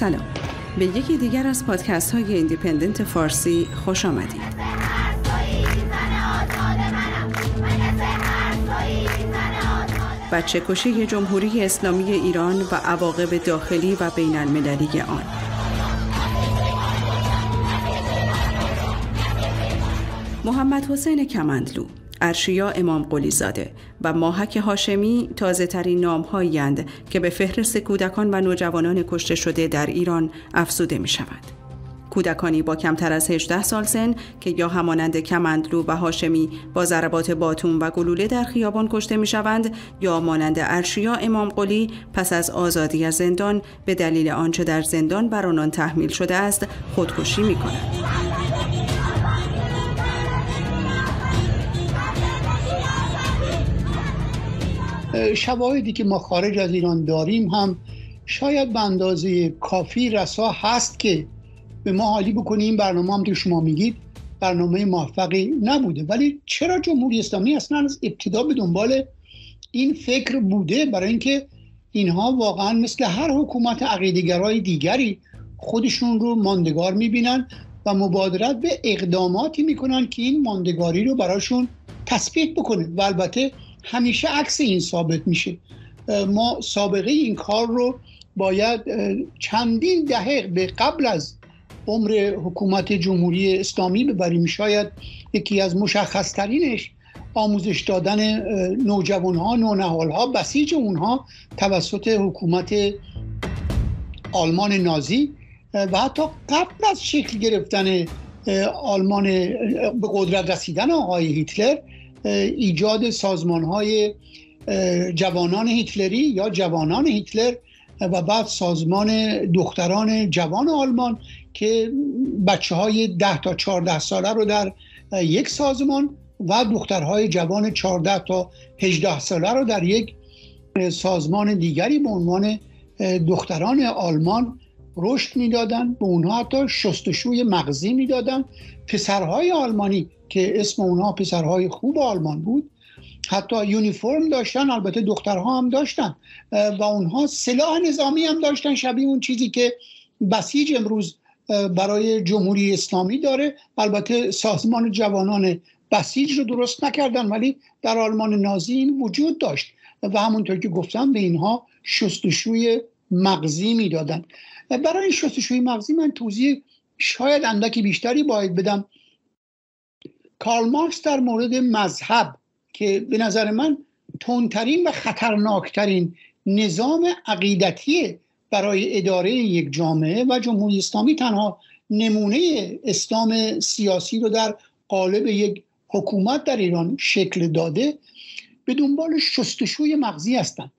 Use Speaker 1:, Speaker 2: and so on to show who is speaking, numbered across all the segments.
Speaker 1: سلام. به یکی دیگر از پادکست های ایندیپندنت فارسی خوش آمدید. بچه کشی جمهوری اسلامی ایران و عواقب داخلی و بین المللی آن. محمد حسین کمندلو. ارشیا امام قلی زاده و ماهک هاشمی تازه ترین نام که به فهرست کودکان و نوجوانان کشته شده در ایران افزوده می شود. کودکانی با کمتر از 18 سال سن که یا همانند کمندلو و هاشمی با ضربات باتون و گلوله در خیابان کشته می شوند یا مانند ارشیا امام قلی پس از آزادی از زندان به دلیل آنچه در زندان بر آنان تحمیل شده است خودکشی می کنند.
Speaker 2: شواهدی که ما خارج از ایران داریم هم شاید به اندازه کافی رسا هست که به ما حالی بکنیم این برنامه هم که شما میگید برنامه موفقی نبوده. ولی چرا جمهوری اسلامی اصلا از ابتدا به دنبال این فکر بوده؟ برای اینکه اینها واقعا مثل هر حکومت عقیدگرای دیگری خودشون رو ماندگار می‌بینن و مبادرت به اقداماتی می‌کنن که این ماندگاری رو براشون تثبیت بکنه. و البته همیشه عکس این ثابت میشه. ما سابقه این کار رو باید چندین دهه به قبل از عمر حکومت جمهوری اسلامی ببریم. شاید یکی از مشخصترینش آموزش دادن نوجوان ها نونهال ها بسیج اونها توسط حکومت آلمان نازی. و حتی قبل از شکل گرفتن آلمان به قدرت رسیدن آقای هیتلر ایجاد سازمان های جوانان هیتلری یا جوانان هیتلر و بعد سازمان دختران جوان آلمان که بچه های ده تا چارده ساله رو در یک سازمان و دخترهای جوان 14 تا 18 ساله رو در یک سازمان دیگری به عنوان دختران آلمان رشد می‌دادن به اونها حتی شستشوی مغزی می‌دادن. پسرهای آلمانی که اسم اونها پسرهای خوب آلمان بود حتی یونیفرم داشتن البته دخترها هم داشتن و اونها سلاح نظامی هم داشتن شبیه اون چیزی که بسیج امروز برای جمهوری اسلامی داره. البته سازمان جوانان بسیج رو درست نکردن ولی در آلمان نازی این وجود داشت. و همونطور که گفتم به اینها شستشوی مغزی می‌دادن. برای شستشوی مغزی من توضیح شاید اندکی بیشتری باید بدم. کارل مارکس در مورد مذهب که به نظر من تندترین و خطرناکترین نظام عقیدتی برای اداره یک جامعه و جمهوری اسلامی تنها نمونه اسلام سیاسی رو در قالب یک حکومت در ایران شکل داده به دنبال شستشوی مغزی هستند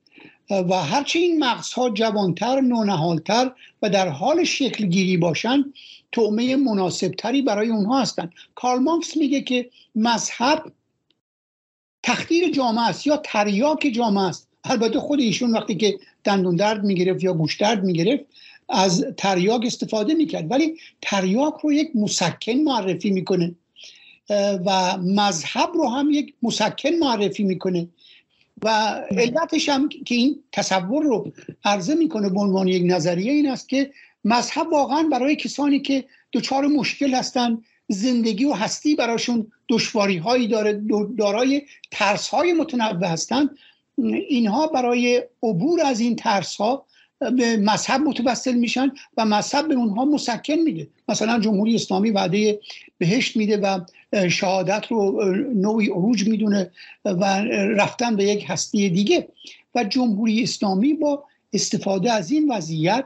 Speaker 2: و هرچه این مغزها جوانتر نونهالتر و در حال شکل گیری باشند تومه مناسبتری برای اونها هستند کارل مارکس میگه که مذهب تخدیر جامعه است یا تریاک جامعه است. البته خود ایشون وقتی که دندون درد می‌گرفت یا گوش درد می‌گرفت از تریاک استفاده می‌کرد. ولی تریاک رو یک مسکن معرفی می‌کنه و مذهب رو هم یک مسکن معرفی می‌کنه. و علتش هم که این تصور رو عرضه می‌کنه به عنوان یک نظریه این است که مذهب واقعا برای کسانی که دچار مشکل هستند زندگی و هستی براشون دشواری هایی داره دارای ترس های متنوع هستند اینها برای عبور از این ترس ها به مذهب متوسل میشن و مذهب به اونها مسکن میده. مثلا جمهوری اسلامی وعده بهشت میده و شهادت رو نوعی عروج می‌دونه و رفتن به یک هستی دیگه و جمهوری اسلامی با استفاده از این وضعیت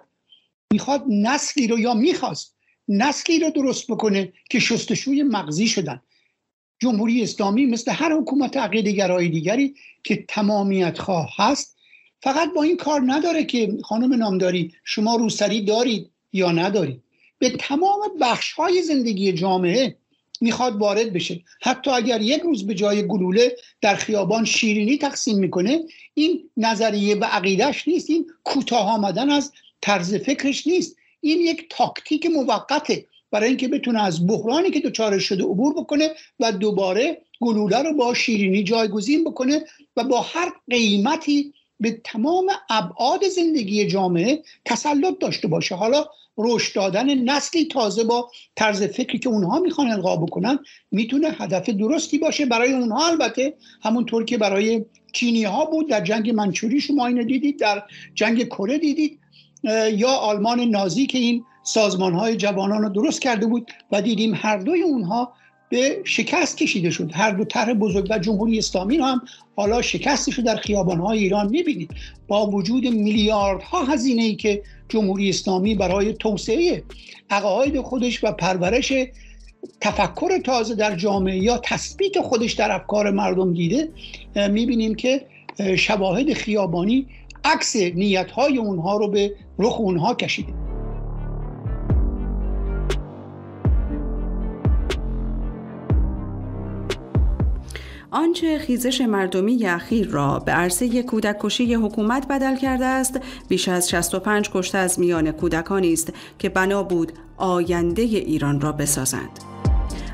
Speaker 2: می‌خواد نسلی رو یا می‌خواست نسلی رو درست بکنه که شستشوی مغزی شدن. جمهوری اسلامی مثل هر حکومت عقیده گرای دیگری که تمامیت خواه هست فقط با این کار نداره که خانم نامداری شما روسری دارید یا ندارید. به تمام بخش های زندگی جامعه می‌خواد وارد بشه. حتی اگر یک روز به جای گلوله در خیابان شیرینی تقسیم می‌کنه این نظریه و عقیدش نیست این کوتاه آمدن از طرز فکرش نیست. این یک تاکتیک موقته برای اینکه بتونه از بحرانی که دچار شده عبور بکنه و دوباره گلوله رو با شیرینی جایگزین بکنه و با هر قیمتی به تمام ابعاد زندگی جامعه تسلط داشته باشه. حالا رشد دادن نسلی تازه با طرز فکری که اونها می‌خوان القا بکنن می‌تونه هدف درستی باشه برای اونها. البته همونطور که برای چینی ها بود در جنگ منچوری شما اینو دیدید در جنگ کره دیدید یا آلمان نازی که این سازمان های جوانان رو درست کرده بود و دیدیم هر دوی اونها به شکست کشیده شد. هر دو طرح بزرگ و جمهوری اسلامی هم حالا شکستش رو در خیابان های ایران می‌بینید. با وجود میلیاردها هزینه ای که جمهوری اسلامی برای توسعه عقاید خودش و پرورش تفکر تازه در جامعه یا تثبیت خودش در افکار مردم دیده می‌بینیم که شواهد خیابانی عکس نیت های اونها رو به رخ اونها کشیده.
Speaker 1: آنچه خیزش مردمی اخیر را به عرصه کودک کشی حکومت بدل کرده است بیش از 65 کشته از میان کودکانی است که بنا بود آینده ایران را بسازند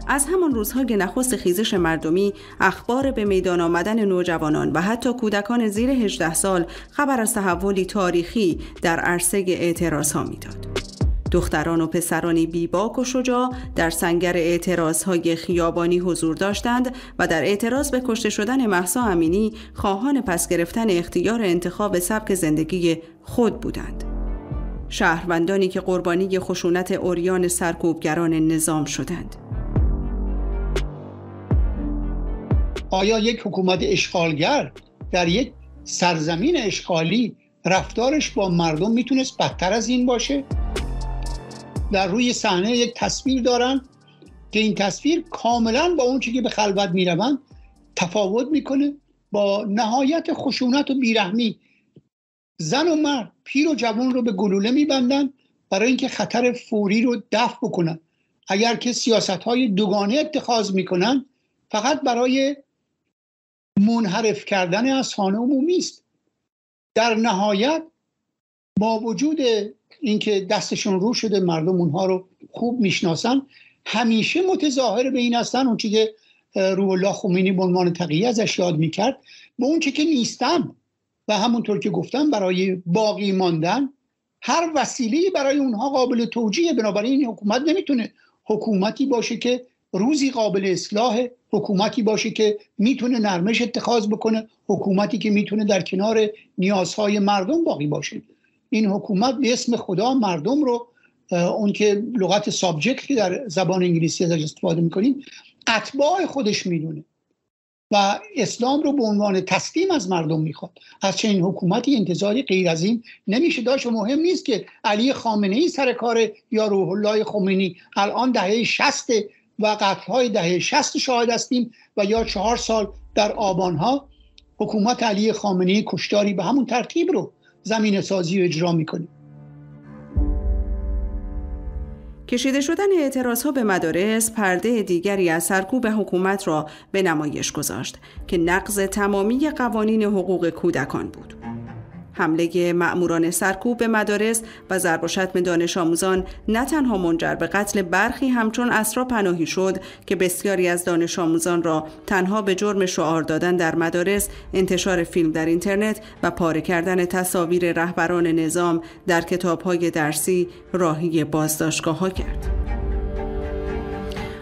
Speaker 1: از همان روزهای نخست خیزش مردمی اخبار به میدان آمدن نوجوانان و حتی کودکان زیر 18 سال خبر از تحولی تاریخی در عرصه اعتراض ها می‌داد. دختران و پسرانی بیباک و شجاع در سنگر اعتراض های خیابانی حضور داشتند و در اعتراض به کشته شدن محسا امینی خواهان پس گرفتن اختیار انتخاب سبک زندگی خود بودند. شهروندانی که قربانی خشونت اوریان سرکوبگران نظام شدند.
Speaker 2: آیا یک حکومت اشغالگر در یک سرزمین اشغالی رفتارش با مردم می‌تونست بدتر از این باشه؟ در روی صحنه یک تصویر دارن که این تصویر کاملا با اون که به خلوت می‌روند تفاوت می‌کنه با نهایت خشونت و بیرحمی. زن و مرد پیر و جوان رو به گلوله میبندن برای اینکه خطر فوری رو دفع بکنن. اگر که سیاست های دوگانه اتخاذ می‌کنن فقط برای منحرف کردن از خانه عمومی است. در نهایت با وجود اینکه دستشون رو شده مردم اونها رو خوب می‌شناسن. همیشه متظاهر به این هستن. اون که روح الله خمینی به عنوان تقیه ازش یاد می‌کرد. به اون که نیستن و همونطور که گفتم برای باقی ماندن هر وسیله برای اونها قابل توجیه بنابراین این حکومت نمی‌تونه حکومتی باشه که روزی قابل اصلاح حکومتی باشه که می‌تونه نرمش اتخاذ بکنه حکومتی که می‌تونه در کنار نیازهای مردم باقی باشه. این حکومت به اسم خدا مردم رو اون که لغت سابجکت که در زبان انگلیسی ازش استفاده می‌کنیم اتباع خودش می‌دونه. و اسلام رو به عنوان تسلیم از مردم می‌خواد. از چنین حکومتی انتظاری غیر از این نمیشه. داشت و مهم نیست که علی خامنه ای سر کار یا روح الله خمینی. الان دهه شست و قتل های دهه شست شاهد هستیم و یا چهار سال در آبانها حکومت علی خامنه کشتاری به همون ترتیب رو زمین سازی و اجرا می‌کنیم
Speaker 1: کشیده شدن اعتراض ها به مدارس پرده دیگری از سرکوب حکومت را به نمایش گذاشت که نقض تمامی قوانین حقوق کودکان بود. حمله مأموران سرکوب به مدارس و ضرب و شتم دانش آموزان نه تنها منجر به قتل برخی همچون اسرا پناهی شد که بسیاری از دانش آموزان را تنها به جرم شعار دادن در مدارس انتشار فیلم در اینترنت و پاره کردن تصاویر رهبران نظام در کتابهای درسی راهی بازداشتگاه ها کرد.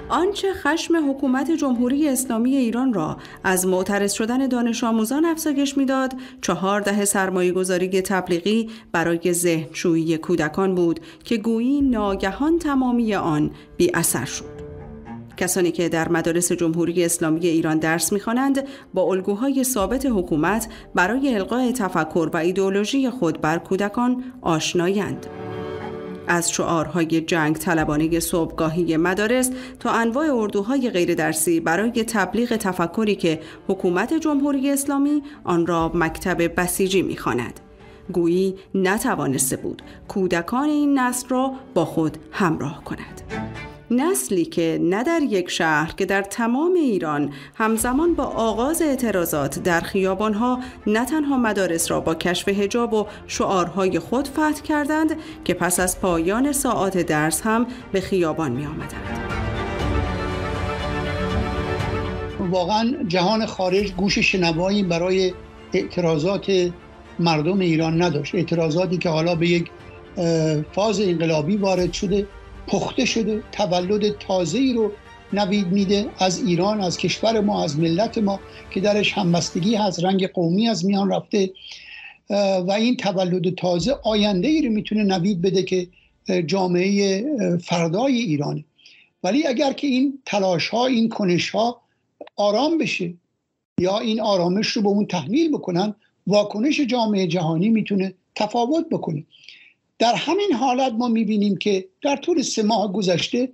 Speaker 1: آنچه خشم حکومت جمهوری اسلامی ایران را از معترض شدن دانش آموزان افزایش می‌داد چهار دهه سرمایه گذاری تبلیغی برای ذهنشویی کودکان بود که گویی ناگهان تمامی آن بی اثر شد کسانی که در مدارس جمهوری اسلامی ایران درس می‌خوانند با الگوهای ثابت حکومت برای القاء تفکر و ایدئولوژی خود بر کودکان آشنایند. از شعارهای جنگ طلبانه صبحگاهی مدارس تا انواع اردوهای غیر درسی برای تبلیغ تفکری که حکومت جمهوری اسلامی آن را مکتب بسیجی می‌خواند. گویی نتوانسته بود کودکان این نسل را با خود همراه کند. نسلی که نه در یک شهر که در تمام ایران همزمان با آغاز اعتراضات در خیابانها نه تنها مدارس را با کشف هجاب و شعارهای خود فتح کردند که پس از پایان ساعات درس هم به خیابان می آمدند.
Speaker 2: واقعا جهان خارج گوش شنوایی برای اعتراضات مردم ایران نداشت اعتراضاتی که حالا به یک فاز انقلابی وارد شده پخته شده تولد تازه ای رو نوید میده از ایران از کشور ما از ملت ما که درش همبستگی هست رنگ قومی از میان رفته. و این تولد تازه آینده ای رو می‌تونه نوید بده که جامعه فردای ایرانه ولی اگر که این تلاش ها این کنش ها آرام بشه یا این آرامش رو به اون تحمیل بکنن واکنش جامعه جهانی می‌تونه تفاوت بکنه. در همین حالت ما می‌بینیم که در طول سه ماه گذشته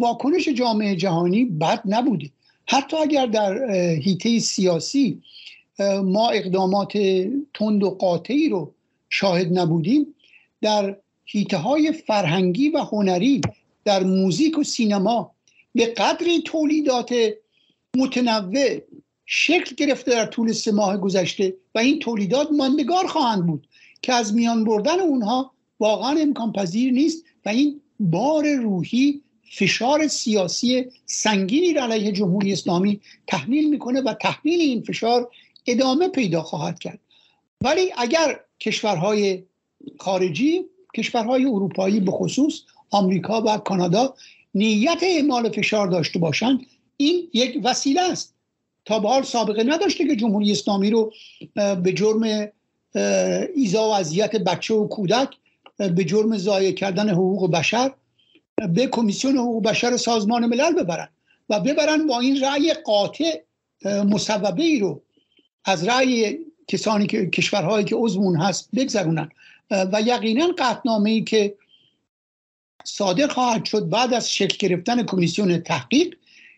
Speaker 2: واکنش جامعه جهانی بد نبوده. حتی اگر در هیته سیاسی ما اقدامات تند و قاطعی رو شاهد نبودیم در هیته های فرهنگی و هنری در موزیک و سینما به قدری تولیدات متنوع شکل گرفته در طول سه ماه گذشته و این تولیدات ماندگار خواهند بود. که از میان بردن اونها واقعا امکان پذیر نیست و این بار روحی فشار سیاسی سنگینی را علیه جمهوری اسلامی تحمیل می‌کنه و تحمیل این فشار ادامه پیدا خواهد کرد. ولی اگر کشورهای خارجی کشورهای اروپایی به خصوص آمریکا و کانادا نیت اعمال فشار داشته باشند این یک وسیله است. تا به حال سابقه نداشته که جمهوری اسلامی رو به جرم ایزا و اذیت بچه و کودک به جرم ضایع کردن حقوق بشر به کمیسیون حقوق بشر سازمان ملل ببرن و ببرن با این رأی قاطع مصوبه ای رو از رأی کسانی که کشورهایی که عضو هست بگذرونن. و یقینا قطنامه ای که صادر خواهد شد بعد از شکل گرفتن کمیسیون تحقیق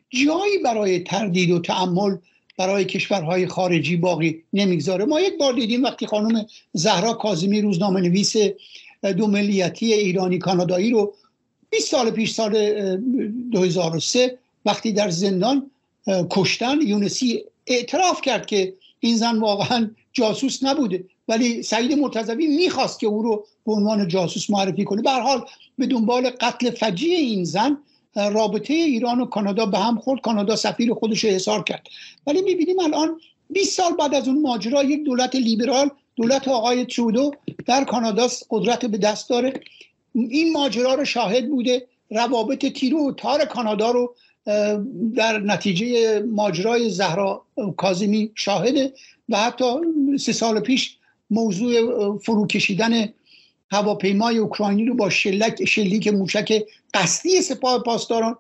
Speaker 2: جایی برای تردید و تعمل برای کشورهای خارجی باقی نمی‌گذاره. ما یک بار دیدیم وقتی خانم زهرا کاظمی روزنامه نویس دو ملیتی ایرانی کانادایی رو 20 سال پیش سال 2003 وقتی در زندان کشتن یونسی اعتراف کرد که این زن واقعا جاسوس نبوده. ولی سعید مرتضوی می‌خواست که او رو به عنوان جاسوس معرفی کنه. به حال به دنبال قتل فجیع این زن رابطه ایران و کانادا به هم خورد. کانادا سفیر خودش رو احضار کرد. ولی می‌بینیم الان 20 سال بعد از اون ماجرا یک دولت لیبرال دولت آقای ترودو در کانادا قدرت به دست داره. این ماجرا رو شاهد بوده روابط تیرو و تار کانادا رو در نتیجه ماجرای زهرا کازمی شاهده و حتی سه سال پیش موضوع فرو کشیدن هواپیمای اوکراینی رو با شلک شلیک موشک قصدی سپاه پاسداران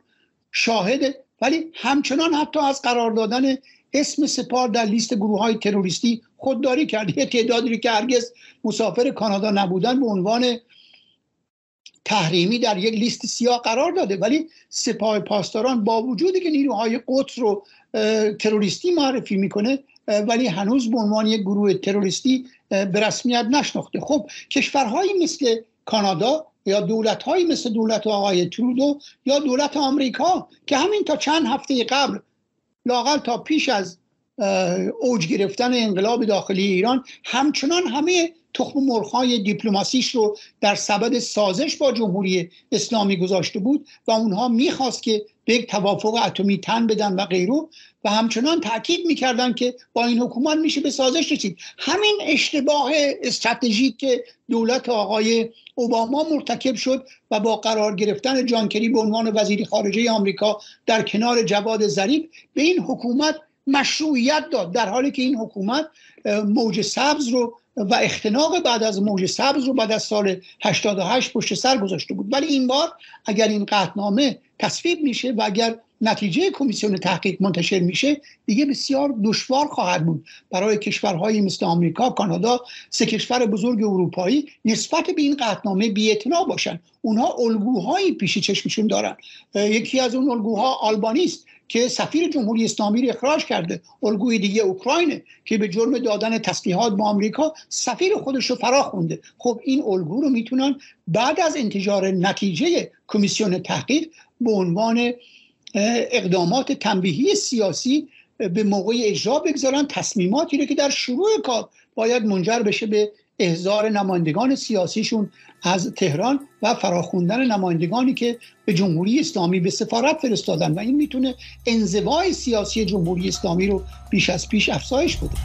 Speaker 2: شاهده ولی همچنان حتی از قرار دادن اسم سپاه در لیست گروه های تروریستی خودداری کرد. یه تعدادی که هرگز مسافر کانادا نبودن به عنوان تحریمی در یک لیست سیاه قرار داده. ولی سپاه پاسداران با وجودی که نیروهای قدس رو تروریستی معرفی می‌کنه ولی هنوز به عنوان یک گروه تروریستی به رسمیت نشناخته. خب کشورهایی مثل کانادا یا دولت مثل دولت آقای ترودو یا دولت آمریکا که همین تا چند هفته قبل لاقل تا پیش از اوج گرفتن انقلاب داخلی ایران همچنان همه تخم مرخای دیپلماسیش رو در سبد سازش با جمهوری اسلامی گذاشته بود و اونها می‌خواست که به یک توافق اتمی تن بدن و غیره. و همچنان تاکید می‌کردن که با این حکومت میشه به سازش رسید. همین اشتباه استراتژیک که دولت آقای اوباما مرتکب شد و با قرار گرفتن جانکری به عنوان وزیر خارجه آمریکا در کنار جواد ظریف به این حکومت مشروعیت داد در حالی که این حکومت موج سبز رو و اختناق بعد از موج سبز رو بعد از سال 88 پشت سر گذاشته بود ولی این بار اگر این قطنامه تصویب میشه و اگر نتیجه کمیسیون تحقیق منتشر میشه دیگه بسیار دشوار خواهد بود برای کشورهایی مثل آمریکا، کانادا، سه کشور بزرگ اروپایی نسبت به این قطنامه بی‌اعتنا باشن. اونها الگوهایی پیش چشمشون دارن. یکی از اون الگوها آلبانی است که سفیر جمهوری اسلامی رو اخراج کرده. الگوی دیگه اوکراینه که به جرم دادن تسلیحات با آمریکا سفیر خودش رو فرا خونده. خب این الگو رو می‌تونن بعد از انتجار نتیجه کمیسیون تحقیق به عنوان اقدامات تنبیهی سیاسی به موقع اجرا بگذارن تصمیماتی رو که در شروع کار باید منجر بشه به احضار نمایندگان سیاسیشون از تهران و فراخوندن نمایندگانی که به جمهوری اسلامی به سفارت فرستادن و این می‌تونه انزوای سیاسی جمهوری اسلامی رو بیش از پیش افزایش بده.